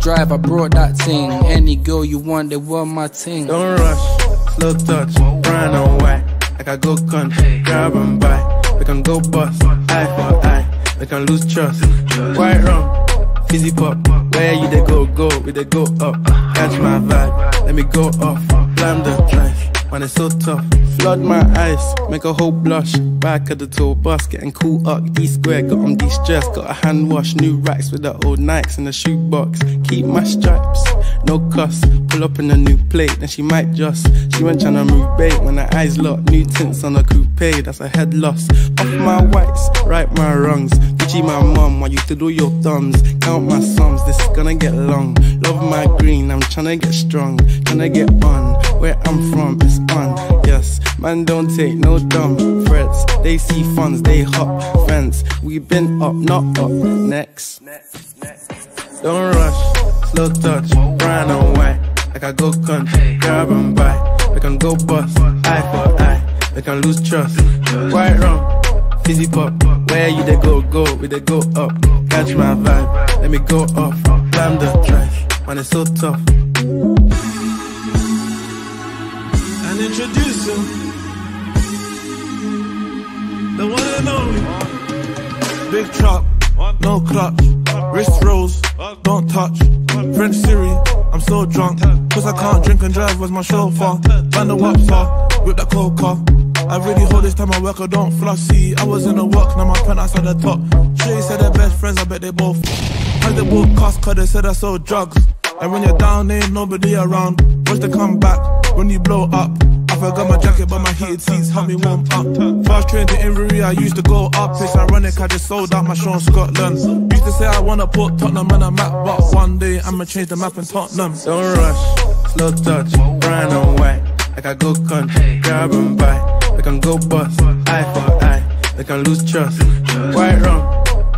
drive, I brought that thing. Any girl you want, they want my thing. Don't rush, slow touch, brown and white. I go country, grab and buy. We can go bust, eye for eye. We can lose trust. White rum, fizzy pop. Where you they go, go, we they go up. Catch my vibe, let me go off. Blam the drive, man it's so tough. Flood my eyes, make a whole blush. Back of the tour bus, getting cool up. D square, got on de-stressed. Got a hand wash, new racks with the old Nikes in the shoebox. Keep my stripes, no cuss. Pull up in a new plate, then she might just. She went tryna move bait when her eyes locked. New tints on a coupe, that's a head loss. Off my whites, right my wrongs. Gucci my mom, while you do your thumbs. Count my sums, this is gonna get long. Love my green, I'm tryna get strong. Tryna get on, where I'm from, it's on. Yes, man, don't take no dumb threats. They see funds, they hop fence. We been up, not up. Next. Don't rush, slow touch, brown and white. Like I go country, grab and buy. We can go bust, eye for eye. We can lose trust. White rum, fizzy pop. Where you they go, go, we they go up. Catch my vibe, let me go off. Blam the trash, man it's so tough. And introduce introducing the one and only Big truck, no clutch, wrist rolls, don't touch. French Siri, I'm so drunk, cause I can't drink and drive. Where's my chauffeur? Find the whopper, with that coca. I really hold this time I work, I don't flossy. I was in the work, now my penthouse at the top. Shay said they're best friends, I bet they both. As they both cost, cause they said I sold drugs. And when you're down, ain't nobody around. Watch the come back when you blow up. I forgot my jacket, but my heated seats help me warm up. Fast train to Inverness, I used to go up. It's ironic, I just sold out my show in Scotland. Used to say I wanna put Tottenham on a map, but one day I'ma change the map in Tottenham. Don't rush, slow touch, brown and white. Like I go country, grab and buy. We can go bust, eye for eye. We can lose trust. White rum,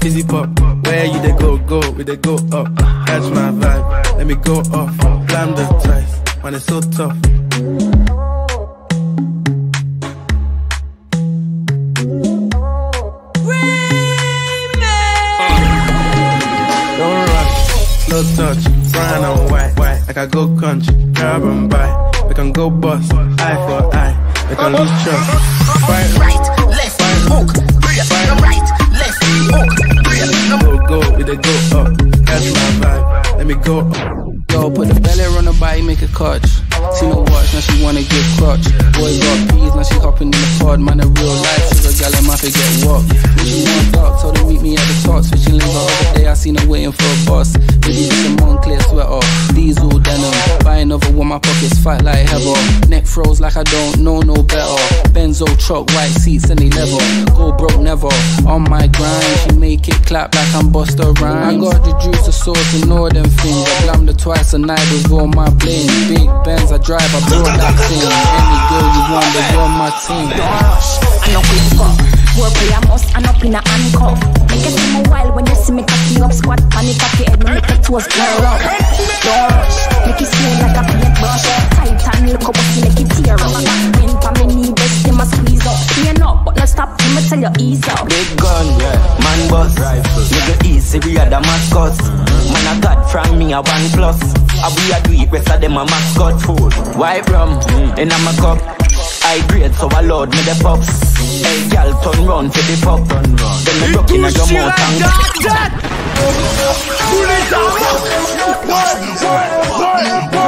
fizzy pop. Where you they go, go, we they go up. Catch my vibe, let me go off. Blam the ties, man it's so tough. Slow touch, brown and white, white. Like I go country, grab and buy. We can go bust, eye for eye. We can lose trust. Right, Right, left, hook. No right, left, hook, brace. Go, go, we they go up. Catch my vibe, let me go up. Yo, put the belly on the body, make a. See no watch, now she wanna give crutch. Boy got peas, now she hopping in the pod. Man, a real life sugar gal, I might forget what. Another one, my pockets fight like heather. Neck froze like I don't know no better. Benzo truck, white seats, and they leather. Go broke never. On my grind, she make it clap like I'm Busta Rhymes. I got the juice, the sauce, and all them things. I blammed her twice a night with all my bling. Big Benz, I drive, I brought that thing. Any girl you want, they want my team. I know quick up. Work play a must and up in a handcuff. Make it seem a while when you see me cocky up squat panic cocky head make the toes curl up. Don't rush, make it Nigga easy, we are the mascots. Man I got from me a one plus. I we a do it, rest of them a mascot food. White rum, in a my cup. I grade, so I load me the puffs. Hey, gal, turn round to the pop. Then me broke in a your mouth and Make